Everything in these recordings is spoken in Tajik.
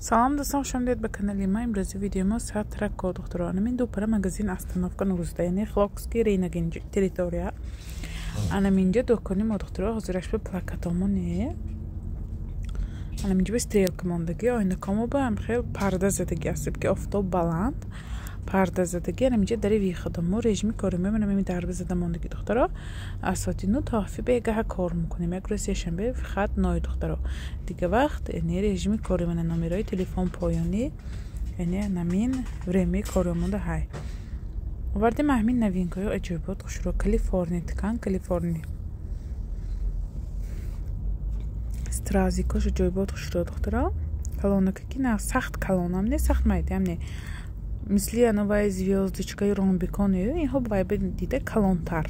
салом дӯстон хушомадед ба канали ма имрӯзи видеои мо сатрако духтуро анамин дупара магазин остановка нурузда яъне хлокски рейнагин территория. Анаминҷа дӯкони мо духтуро ҳозираш ба плакатомоне анаминҷа ба стрелка мондагӣ ойнакомо ба хел парда задаги астеб ки офтоб баланд парда задаги анаминҷа дари виходамо режими кори мемонам ими дарба зада мондаги духтаро. Аз соати ну то ҳафи бегаҳа кор мекунем. Як рӯзи сешанбе хат ной духтаро. Дига вақт яъне режими кори мана номерои телефон поёнӣ яъне намин времаи кориомонда ҳай. Овардем аҳмин новинкаҳои аҷоибот хушро калифорния тикан калифорния стразикош аҷоибот хушро духтаро. Калонакаки на сахт калонам не сахт майдиам не мисли ановаи звёздочкаи ромбиконею инҳо вай дида калонтар.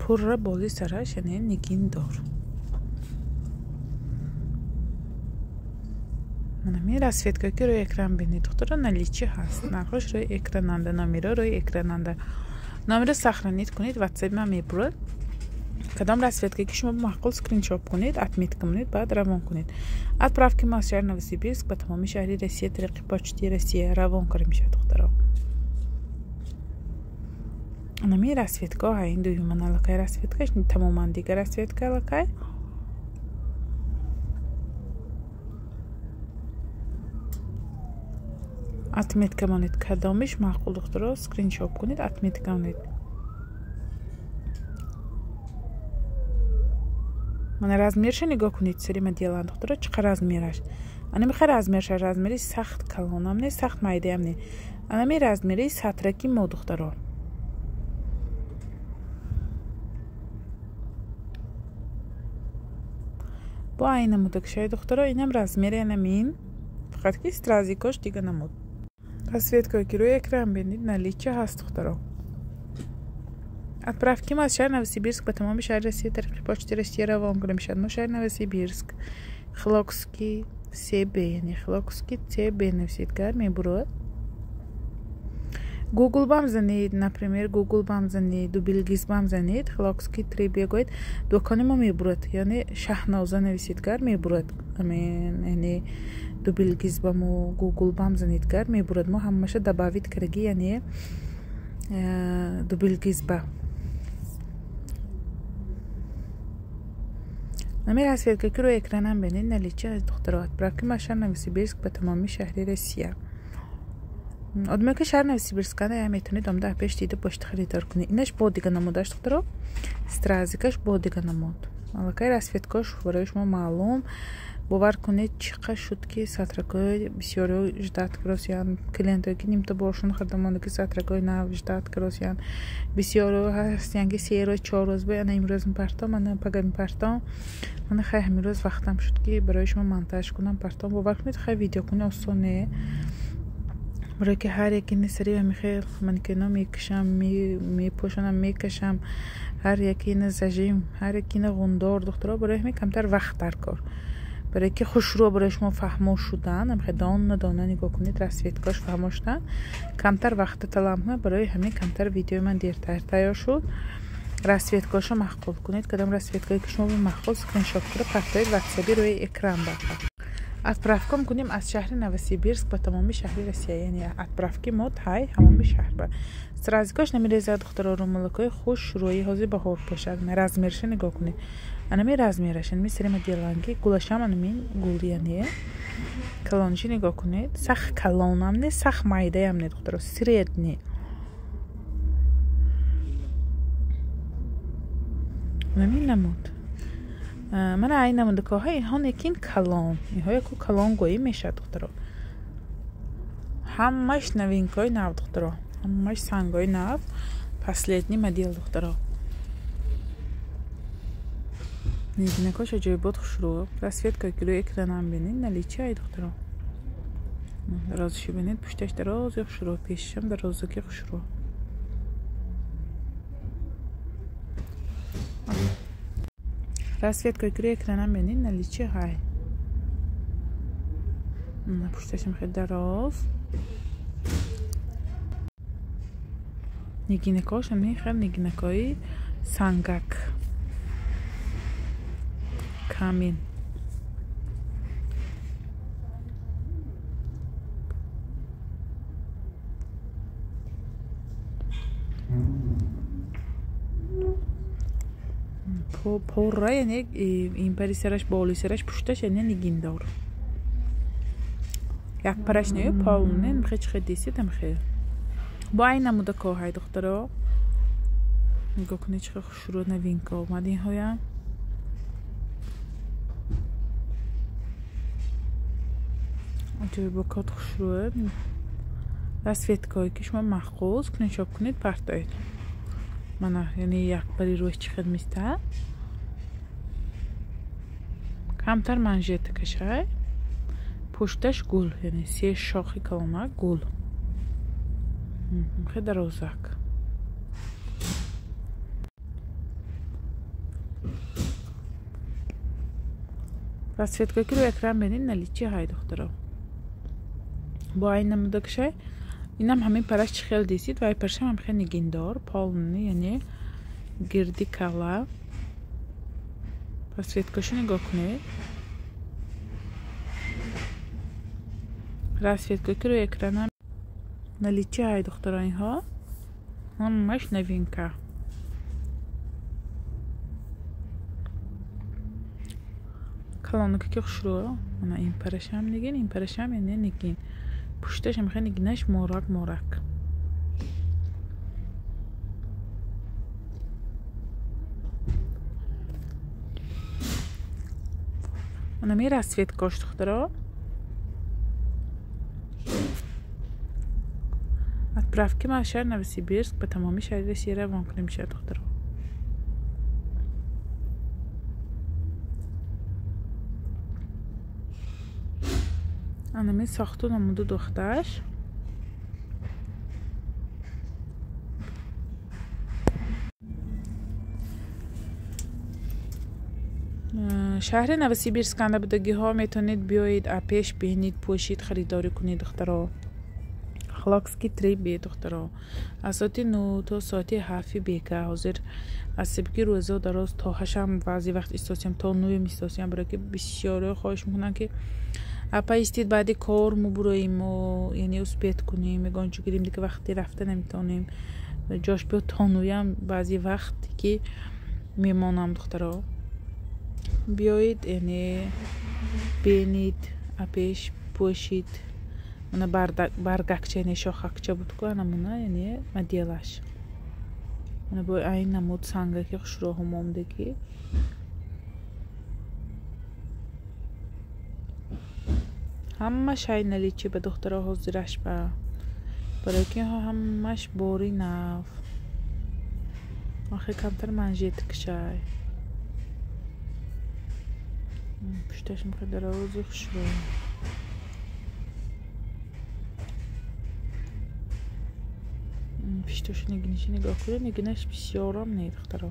Пурра боли сараш яъне нигиндор манами расветка ки рӯи экран бинед. Духтура наличи ҳаст. Нархош рӯи экрананда номеро рӯи экрананда номеро сахранид кунед. Ватсаби ман мебурад кадом расветка ки шумо маъқул скриншот кунед отметка монед баъд равон кунед. Отправки мо аз шаҳри новосибирск ба тамоми шаҳри россия тариқи почти россия равон карда мешавад духтаро нами расветка ҳаин дуюман аллакай расветкаш тамоман дигар расветка аллакай отметка монед кадомиш маъқул духтаро скриншот кунед отметка монед мана размерша нигоҳ кунед сирима делан духтуро чӣ қа размераш? Ана мехай размерша размери сахт калонам не сахт майдаям не. Анами размери сатраки мо духтаро бо айна мудакшаи духтаро инам размери анамин фақат ки стразикош дига намуд. Расветкое ки рӯи экран бинед налича ҳаст духтаро отправки мо аз шаҳри новосибирск ба тамоми шаҳри россия тариқи почти россия равон мешавад мо шаҳри новосибирск хлокски сб яъне хлокски сб нависед гар мебурад гугл бам занед например гугл бам занед дубилгиз бам занед хлокски три бегоед. Дӯкони мо мебурад яъне шаҳноза нависед гар мебурад. Яъне дубилгиз баму гугл бам занед гар мебурад. Мо ҳамаша дабавид кардаги яъне э, дубилгизба номер ҳасвият ки рӯи экранам бинед налича аз духтаро отправки машар новосибирск ба тамоми шаҳри россия. Одаме ки шаҳр новосибирскана я метавонед омда пеш дида бошти харидор кунед инаш бо дига намудаш духтаро? Стразикаш бо дига намуд. Аллакай расветкош барои шумо маълум бовар кунед чӣ қа шуд ки сатракҳои бисёриҳо ждат каросиянд клиентҳое ки нимта бошон хардамондаги сатракҳои нав ждат каросиянд бисёриҳо ҳастиянд ки се рӯз чор рӯз ба ана имрӯз мипартом ана пага мипартом ана хай ҳамирӯз вақтам шуд ки барои шумо монтаж кунам партом бовар кунед хай видеокуни осоне. Барое ки ҳар яки несари михел манкино мекашам мепӯшонам мекашам. Ҳар якина зажим ҳар якина ғундор. Духтуро барои ҳами камтар вақт дар кор барое ки хушрӯ барои шумо фаҳмо шудан дона дона нигоҳ кунед расветкаш фаҳмо шудан. Камтар вақта талаб кунад барои ҳамин камтар видеои ман дертар тайёр шуд. Расветкаошо маҳқул кунед кадом расветкае ки шумо маҳқул скриншот кара партоед ватсаби рӯи экран бақа отправка мекунем аз шаҳри новосибирск ба тамоми шаҳри россия яъне отправки мо тай ҳамоми шаҳр ба. Сразикош намереза духтаро румалакои хуш рӯи ҳозир баҳор бошад размерша нигоҳ кунед анами размераш анами сирема деланги. Гулашам анамин гулияне калонши нигоҳ кунед. Сах калонам не сах майдаям не. Духтаро средни намин намуд мана ай намуда коҳа инҳо некин калон. Инҳо яку калон гӯӣ мешавад духтаро ҳамаш новинкаҳои нав духтаро ҳамаш сангҳои нав последний модел духтаро нигинакош аҷоибот хушрӯ расветка ки рӯи экранам бинед наличи ай духтаро дарозиши бинед пушташ дарози хушрӯ пешишам дарозаки хушрӯ расветка ки рӯи экранам бинед наличи ҳай пушташам хел дароз нигинакош ами хел нигинакои сангак Come in. ხო, ფორა ენე იმპერისერაშ ბოლისერაშ ფუშტაშ ენენ იგინდორ. Яг парашнею паунен мхечхедиси тамхе. Байна муда кохай дохторо. გოქნეჩხე ხშურონა ვინკო მადინ ჰოია аҷоибокот хушрӯе расветкое ки шумо маҳфуз кунед чоп кунед партоед. Мана яъне як бари рӯи чихед миста. Камтар манжета кашай пушташ гул яъне се шохи калонак гул. Хе дарозак расветкое ки рӯи экран бинед наличи ҳай духтаро бо айн намуда кашай инам ҳамин параш чӣ хел дисид? Вай парашам ҳам хел нигиндор полни яъне гирди кала. Расветкашо нигоҳ кунед. Расветка ки рӯи экранам наличи ҳай духтаро инҳо ҳамаш новинка. Калонака ки хушрӯ ана ин парашам нигин ин парашам яне нигин пушташам хе нигинаш морак морак ана ми расветкош духтаро отправки ма шаҳр новосибирск ба тамоми шаҳри россия равон кунда мешавад духтаро анами сохту намуду духташ? Шаҳри новосибирск андабудагиҳо метавонед биёед апеш бинед пӯшид харидорӣ кунед духтаро. Хлокски три бе духтаро. Аз соати ну то соати ҳафти бека. Ҳозир аз себки рӯзо дароз то ҳашам баъзе вақт истосиям то нуем истосиям барое ки бисёро хоҳиш мекунам ки апа истид баъди кор мо буроем мо яъне успед кунем ягон ҷо гирем дика вақти рафта наметавонем ҷош биё то нуям баъзи вақт ки мемонам духтаро. Биёед яъне бенид апеш пӯшид. Ана баргакча яъне шохакча будку анамуна яъне моделаш ана бо айн намуд сангаки хушроҳум омдаги ҳамаш ҳай наличи ба духтаро ҳозираш ба барои ки ҳамаш бори нав ахи камтар манжет кишай пушташ мухадарози хушроҳ пиштошу нигиниши нигоҳ кунед нигинаш бисёрам не духтаро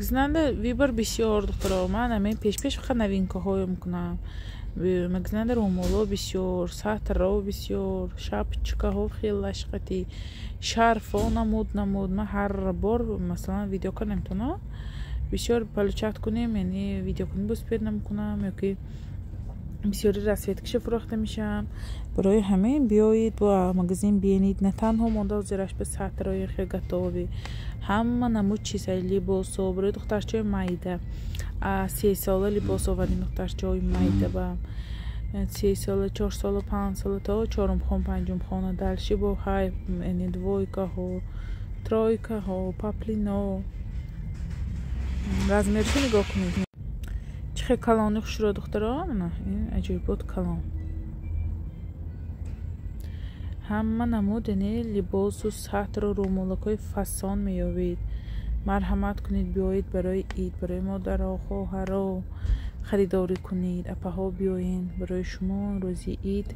магазинанда вибор бисёр духтаро ман ами пешпеш фақат новинкаҳоё мекунам. Магазинанда румоло бисёр сатро бисёр шапчикаҳо хелашқати шарфо намуд намуд. Ман ҳар бор масалан видеокор наметавонам бисёр палучат кунем яъне видеокунӣ буспед намекунам ёки бисёри расветкиша фурохта мешам барои ҳамин биёед бо магазин биенид на танҳо монда ҳозираш ба сатрои хел гатовӣ ҳама намуд чизаи либосо барои духтарчаои майда се сола либос овардем духтарчаои майда ба се сола чор сола панҷ сола то чорумхон панҷумхона далши бо ҳай яъне двойкаҳо тройкаҳо паплино. Размершо нигоҳ кунед. Чӣ хел калони хушро духтаро? Ин аҷоибот калон ҳама намуд яъне либосу сатру румолакҳои фасон меёбед марҳамат кунед биёед барои ид барои модаро хоҳаро харидорӣ кунед апаҳо биёед барои шумо рӯзи ид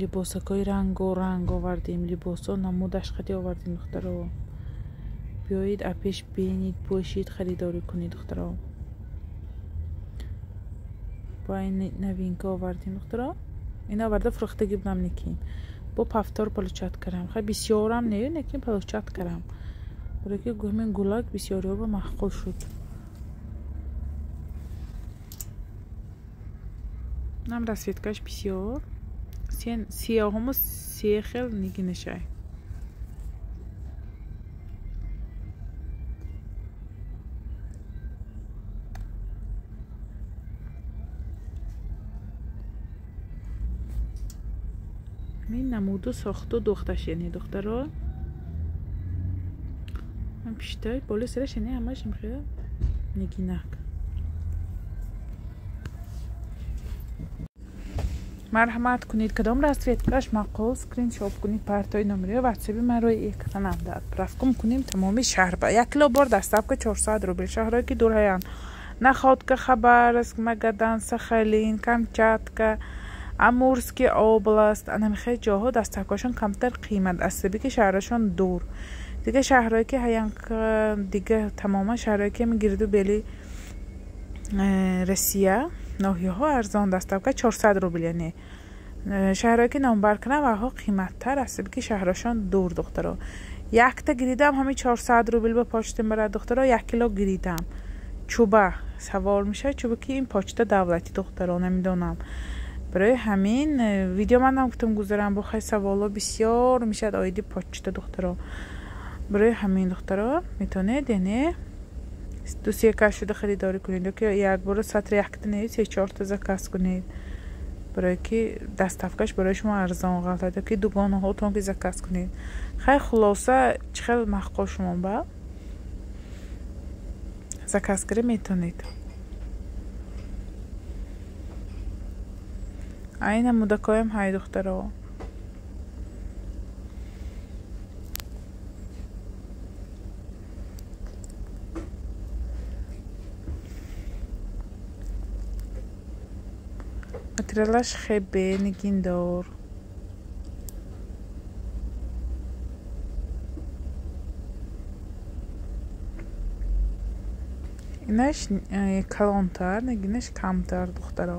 либосакҳои рангоранг овардем либосо намудаш қади овардем духтаро. биёед апеш бинед пӯшид харидорӣ кунед духтаро. бо ин новинка овардем духтаро ина оварда фурӯхтагӣ будам никин бо пафтор получат карам. Хай бисёрам не некин получат карам. Барое ки ҳамин гулак бисёриоба маҳқул шуд. Нам расцветкаш бисёр. Сиёҳуму се хел нигинашай. Мин намуду сохту духташ яъне духтаро пиштай боли сираш яъне ҳамаш михел нигинак марҳамат кунед кадом расветкаш мақол скриншот кунед партои номерио ватсаби маро экранам дар рафкум кунем тамоми шаҳр ба як кило бор дастафка чорсад рубл шаҳрое ки дурҳаянд находка хабаровск магадан сахалин камчатка амурский област анамихе ҷоҳо дастафкашон камтар қимат аз сабаби ки шаҳрашон дур дига шаҳрое ки ҳаянг дига тамоман шаҳрое ки гирду бели э, россия. Ноҳияҳо арзон дастафка чорсад рубл яъне э, шаҳрое ки номбар кунам аҳо қиматтар аст ки шаҳрашон дур духтаро якта гиридам ҳамин чорсад рубл ба почта мебарад духтаро як кило гиридам чӯба савол мешавад чӯба ки ин почта давлатӣ духтаро намедонам барои ҳамин э, видео ман гуфтам гузарам бо хай саволо бисёр мешавад. Оиди почта духтаро. Барои ҳамин духтаро метавонед яъне дусека шуда харидорӣ кунед ёки якбора сатри якта не се чорта заказ кунед. Барое ки дастафкаш барои шумо арзон ғалтад ёки дугонаҳотон ки заказ кунед. Хай хулоса чӣ хел маҳқол шумо ба? Заказгирӣ метавонед აინა მუდაქოემ ჰაიდუხტეროო ათრელაშ ხებენი გინდორ. ინაშ ქალონტარ ნეგინაშ კამტარ დუხტარო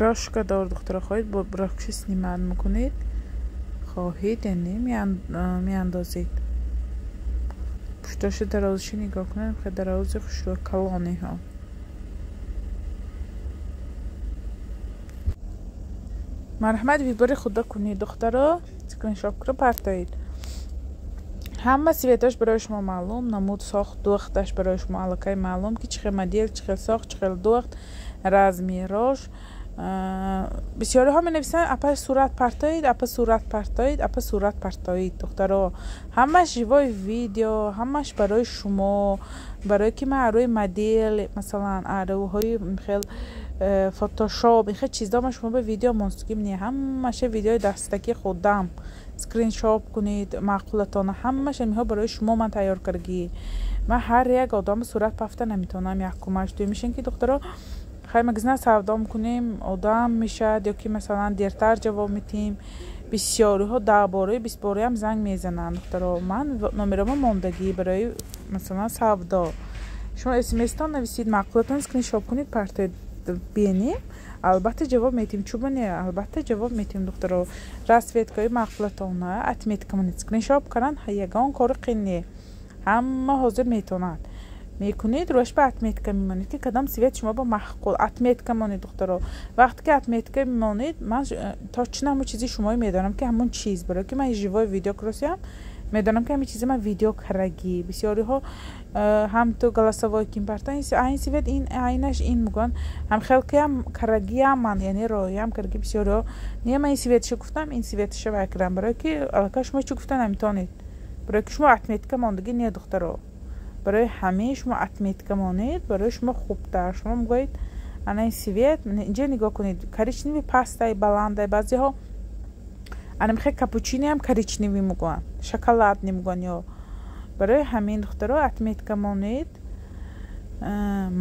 брошка дор духтара хоҳед бо броши снимат мекунед хоҳед яъне меандозед. Пуштоши дарозиши нигоҳ кунед хе дарози хушро калониҳо марҳамат вибори худо кунед духтаро скриншопро партоед. Ҳама светаш барои шумо маълум намуд сохт духташ барои шумо аллакай маълум ки чӣ хел модел чӣ хел сохт чӣ хел духт разми рош бисёриҳо менависанд апа сурат партоид апа сурат партоид апа сурат партоид духтаро ҳамаш живои видео ҳамаш барои шумо барое ки ман арӯи модел масалан арӯҳои хел э, фотошоп ин хел чизо ма шумо ба видео монсугӣ мене ҳамаша видеои дастаки худам скриншоп кунед маъқулатона ҳамаш амиҳо барои шумо ман тайёр кардагӣ ман ҳар як одам сурат пафта наметавонам якумаш дуюмишин ки духтаро хай магазина савдо мекунем одам мешавад ё ки масалан дертар ҷавоб метиҳем бисёриҳо даҳбораи бистбораам занг мезананд. Духтаро ман номерома мондагӣ барои масалан савдо. Шумо смстон нависед маъқулатон скриншоп кунед партоед бинем. Албатта ҷавоб метиҳем чӯба не албатта ҷавоб метиҳем духтаро расветкаи маъқулатона отметка монед скриншоп кардан ягон кори қин не ҳама ҳозир метавонад мекунед рӯш ба отметка мемонед ки кадом свет шумо ба маҳқул. Отметка монед духтаро. Вақте ки отметка мемонед ман э, точно ҳамун чизи шумои медонам ки ҳамун чиз барое ки ман живои видео кросиам медонам ки ҳамин чизи ман видео карагӣ. Бисёриҳо э, ҳам ту голосовой ким парта айн свет ин айнаш ин мегӯянд ҳам хелкиам карагиам ман яъне роям караги бисёриҳо не ман ин светша гуфтам ин светша вай кардам барое ки аллакай шумо чӣ гуфта наметавонед барои ки шумо отметка мондагӣ не духтаро барои ҳамаи шумо отметка монед барои шумо хубтар. Шумо мегӯед ана ин свет инҷа нигоҳ кунед. Коричневи пастай баландай баъзеҳо ана мехе капучиниам коричневи мегӯянд. Шоколадни мегӯянд ё барои ҳамин духтаро отметка монед.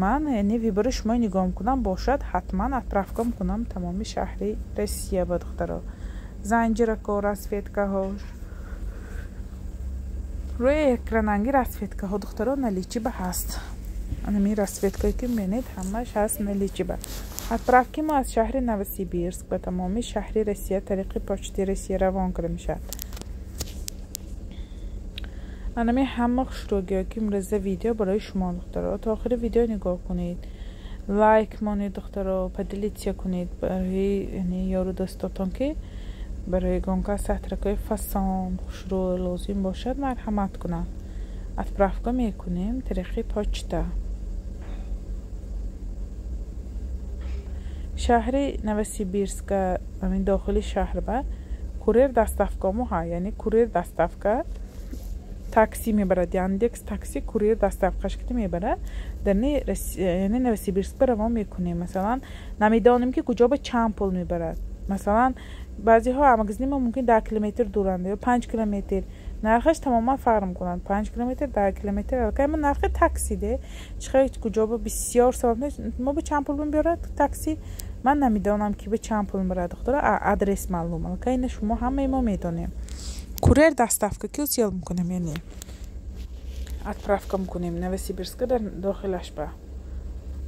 Ман яъне вибори шумо нигоҳ мекунам бошад ҳатман отправка мекунам тамоми шаҳри россия ба духтаро. Занҷирако расветкаҳош рӯи экрананги расветкаҳо духтаро наличиба ҳаст. Анами расветкае ки мебинед ҳамаш ҳаст наличиба отправки мо аз шаҳри новосибирск ба тамоми шаҳри россия тариқи почти россия равон карда мешавад. Анами ҳама хушрӯгиҳо ки имрӯза видео барои шумо духтаро то охири видео нигоҳ кунед лайк монед духтаро поделитсия кунед барои ёру достотон ки барои гонка сатракои фасон хушрӯ лозим бошад марҳамат кунад отправка мекунем тариқи почта. Шаҳри новосибирска амин дохили шаҳр ба курер доставкамо ҳа яъне курер доставка такси мебарад. Яндекс такси курьер доставкаш кида мебарад. Дарни яъне новосибирска равон мекунем. Масалан намедонем ки куҷо ба чанд пул мебарад. Масалан баъзеҳо магазини мо мумкин даҳ километр дуранд ё панҷ километр. нархаш тамоман фарқ мекунад панҷ километр даҳ километр алка мо нархи такси де чихе куҷо ба бисёр савоб мо ба чанд пул мебарад такси? ман намедонам ки ба чанд пул мебарад духтура адрес маълум алка ина шумо ҳамаи мо медонем. курьер доставка ки сделал мекунем яъне отправка мекунем. новосибирска дар дохилаш ба.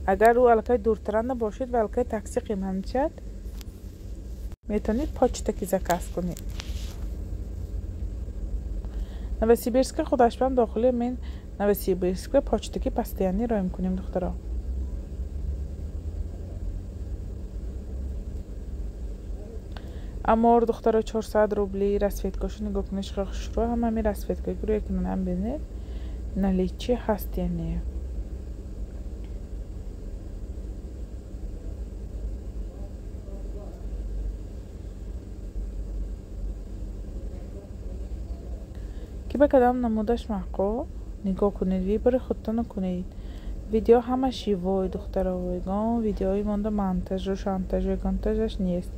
агар ӯ аллакай дуртаранда бошед ва аллакай такси қимат мешавад метавонед почта ки заказ кунед новосибирска худашбам дохили мен новосибирска почтаки постоянни рой мекунем духтаро амор духтаро чорсад рубли расветкашу нигоҳ кунед шиқа хушро ҳамами расветкаи гурӯе кунонам бинед наличие ҳаст яъне ки ба кадом намудаш маъқул нигоҳ кунед вибори худтану кунед. Видео ҳама живой духтаро ягон видеои монда монтажу шантажу ягонтажаш нест.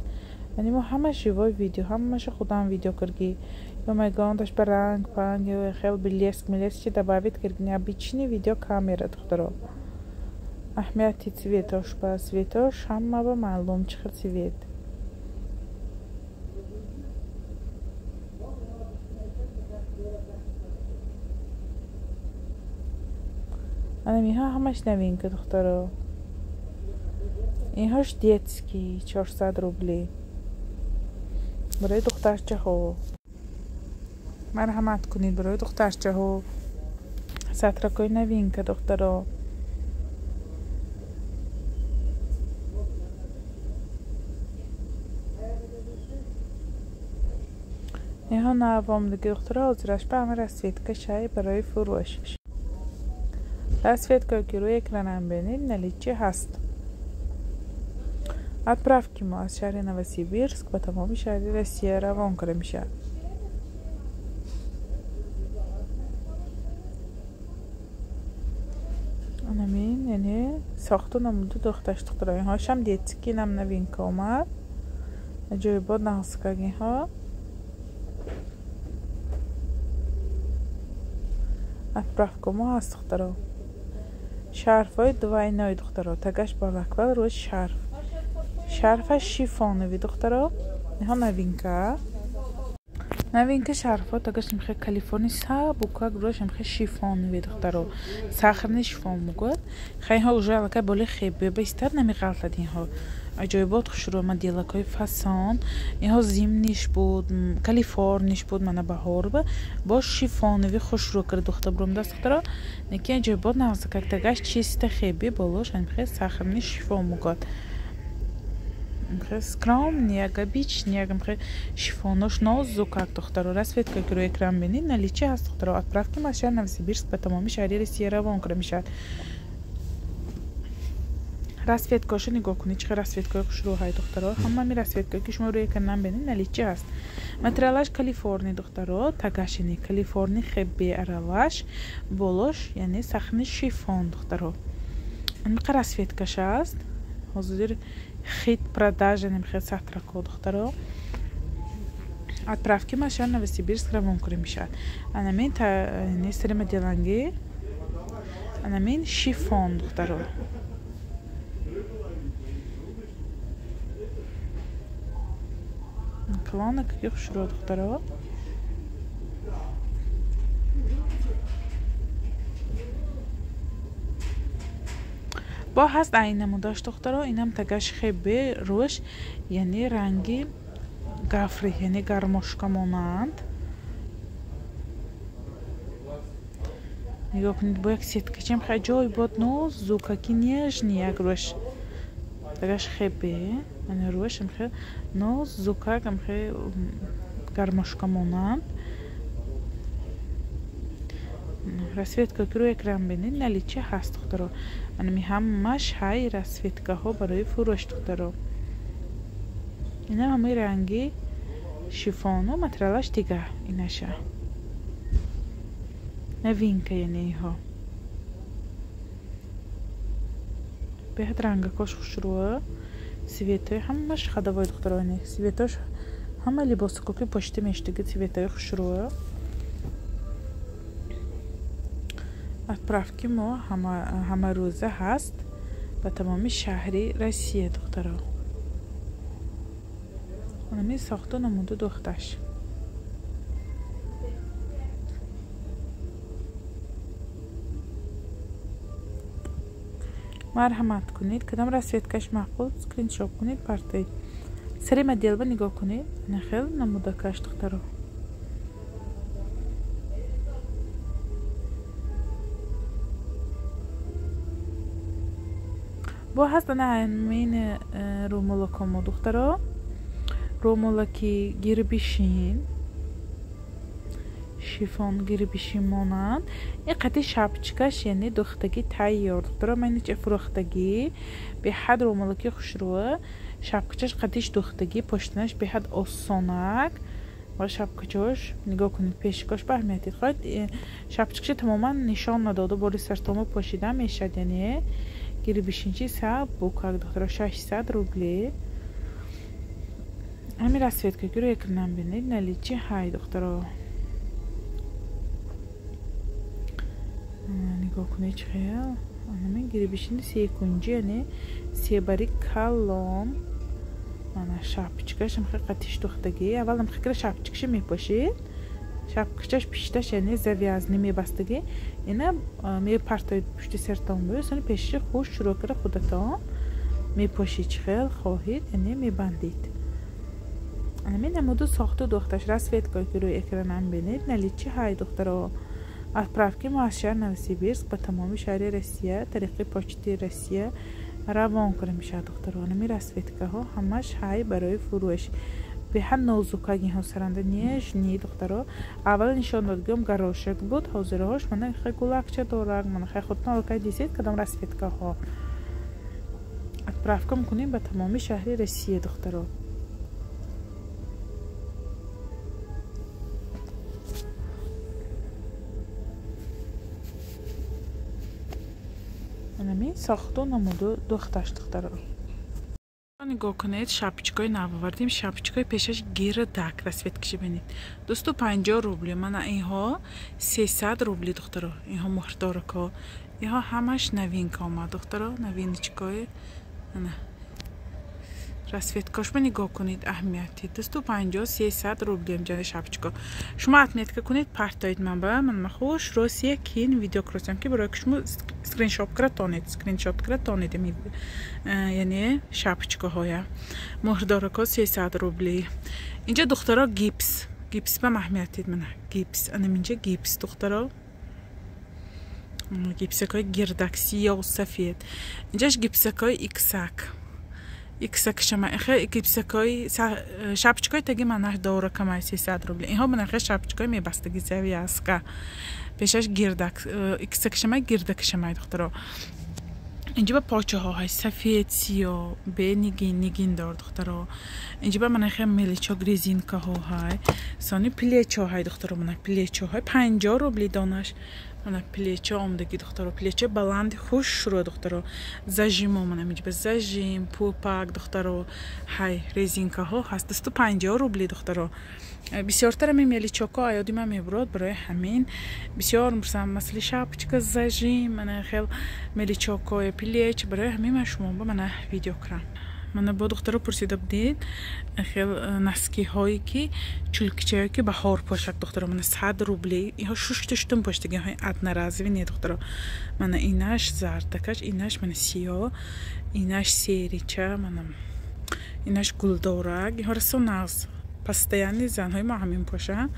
Яъне мо ҳама живой видео ҳамаша худам видео кирги ё мегондаш ба ранг панг ё хел блеск милеск чи добавит киргини обычный видео камера духтаро. Аҳамияти цветош ба цветош ҳама ба маълум чӣ хел цвет анамиҳо ҳамаш новинка духтаро инҳош детский чорсад рубли барои духтарчаҳо марҳамат кунед барои духтарчаҳо сатракои новинка духтаро иҳо навомдаги духтаро ҳозираш ба ҳама расветка шай барои фурӯшиш расветкое ки рӯи экранам бинед наличи ҳаст отправки мо аз шаҳри новосибирск ба тамоми шаҳри россия равон карда мешавад анамин яъне сохту намуду дохташ духтуро инҳошам детски нам новинка омад аҷоибот нағзкагиҳо отправкамо ҳаст духтаро шарфҳои двойной духтаро. Тагаш балаквал рӯи шарф. Шарфа шифонови духтаро. Иҳо новинка. Новинка шарфҳо тагаш мехе калифорни сабука гурӯш мехе шифонови духтаро. Сахрни шифон мугӯяд хаиҳо уже аллакай боли хебе. Бистар намеғалтад инҳо аҷоибот хушрӯ моделакҳои фасон инҳо зимниш буд калифорниш буд мана баҳор ба бо шифонови хушрӯ карда духта бурумдаст духтаро неки аҷоибот нағзакак тагаш чиста хеби болош анхе сахрни шифон мугӯяд скромный як обичный як шифонош нозукак духтаро расветка ки рӯи экран бинед наличи ҳаст духтаро отправки ма шаҳри новосибирск ба тамоми шаҳри россия равон карда мешавад расветкаша нигоҳ кунед чӣ расветкаи хушрӯҳай духтаро? Ҳама ми расветка ки шумо рӯи экран бинед нали чӣ аст. Материалаш калифорни духтаро тагашини калифорни хебби араваш болош яъне сахни шифон духтаро. Анqa расветкаша аст? Ҳозир хит продажа немехед сахтрако духтаро. Отправки маша новосибирск равонкури мешавад. Анамин нестерима деланги анамин шифон духтаро клона какие хушро духтаро бо ҳаст айнаму дошт духтаро инам тагаш хебе рӯш яъне ранги гафри яъне гармошка монанд. Нигоҳ кунед бо як сеткачам хе ҷой бод нозукаки нежни як рӯш тагаш хебе ани рӯшам хе нозукак ам хе гармошка монанд. Расветка ки рӯи экран бинед нали чи ҳаст духтаро анами ҳамаш ҳай расветкаҳо барои фурӯш духтаро ина ҳамаи ранги шифону материалаш дига инаша. Новинка яъне иҳо беҳад рангакош хушрӯа светои ҳамаш хадавои духтароне светош ҳама либосико ки пошита мештаги светои хушрӯа отправки мо ҳамарӯза ҳаст ба тамоми шаҳри россия духтаро онами сохту намуду духташ марҳамат кунед кадом расветкаш маъқул скриншот кунед партоид сарима делба нигоҳ кунед нахел намудакаш духтаро бо ҳастана амин э, румолакомо духтаро румолаки гирбишин шифон гирбишин монанд ин қади шапчикаш яъне духтагӣ тайёр. Духтаро майначи фурӯхтагӣ беҳад румолаки хушрӯа шапкачаш қадиш духтагӣ поштанаш беҳад осонак. Ва шапкачош нигоҳ кунед пешикош ба аҳамиятид хоҳед э, шапчикаша тамоман нишон надода бори сартому пошида мешавад яъне гирибишинчи са букак духтаро шашсад рубли. Ҳамин расветка ки рӯи экран бинед. Наличи ҳай духтаро нигоҳ кунед чи хел ҳамин гирибишини секунҷи яъне себари калом ана шапчикаш амхе қатиш духтагӣ аввал амхе кира шапчикаша мепошед. Шапкачаш пишташ яъне завязни мебастагӣ. Ина мепартоид пушти сертон бӯ сони пешиши хуш шурӯъ кара худатон мепошид чӣ хел? Хоҳед яъне мебандид ами намуду сохту духташ расветкое ки рӯи экранам бинед нали чи ҳай духтаро отправки мо аз шаҳр новосибирск ба тамоми шаҳри россия тариқи почти россия равон кунда мешавад духтаро. Нами расветкаҳо ҳамаш ҳай барои фурӯш. Беҳад нозукагиҳо саранда нежни духтаро. Аввал нишондодгиҳом гарошек буд. Ҳозираҳош мана хе гулакча дорак мана хе худтон алкай дисед кадом расветкаҳо отправка мекунем ба тамоми шаҳри россия духтаро сохту намуду духташ духтаро нигоҳ кунед шапчикои нав овардем шапчикои пешаш гирдак расветкаши бинед дусту панҷоҳ рубли мана инҳо сесад рубли духтаро инҳо муҳрдорако инҳо ҳамаш новинка омад духтаро новиночкои расветкашма нигоҳ кунед аҳамияти дусту панҷоҳ сесад рубли ҷани шапчико шумо отметка кунед партоид манба манма хуш росия кин видео кросам ки барои ки шумо скриншот кратонед скриншот кратонед яъне шапчикоҳоя муҳрдорако сесад рубли инҷа духтаро гипс гипс ба маҳамиятид мана гипс анаминҷа гипс духтаро гипсакои гирдак сиёҳ сафед инҷаш гипсакои иксак шапчикои таги манаш дора камай сесад рубли. Инҳо банархи шапчикои мебастаги завязка пешаш гирдак иксакшамай гирдакшамай духтаро инҷиба почаҳо ҳай сафед сиё бе нигин нигиндор духтаро инҷиба манахе меличок резинкаҳо ҳай сони плечо ҳай духтаро мана плечо ҳай панҷо рубли донаш мана плечо омдаги духтаро. Плечо баланди хушро духтаро. Зажимо мана миҷиба зажим пупак духтаро. Ҳай резинкаҳо ҳаст. Дасту панҷо рубли духтаро. Бисёртара мемели чоко аёди ман мебурод барои ҳамин. Бисёр мурсам масли шапочка зажим мана хел мели чокои плеч. Барои ҳамин ман шумо ба мана видео кунам мана бо духтаро пурсида будед хел э, наскиҳое ки чулкичае ки баҳор пошад духтаро. Мана сад рубли иҳо шуштуштум поштагиҳои аднаразви не духтаро. Мана инаш зардакаш инаш мана сиё инаш серича мана инаш гулдорак иҳо расо нағз постоянни занҳои ма ҳамин поша.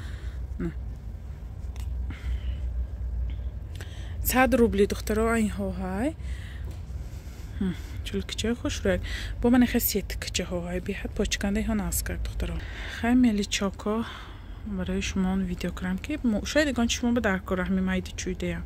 Сад рубли духтаро айнҳо ҳай чулкичаи хушрӯяк бо мани хасият кичаҳоҳай биҳад почкандаиҳо нағз кард духтаро. Хай мели чоко барои шумо видео кунам ки шояд ягон чи шумо ба даркора ҳами майди чӯйдаям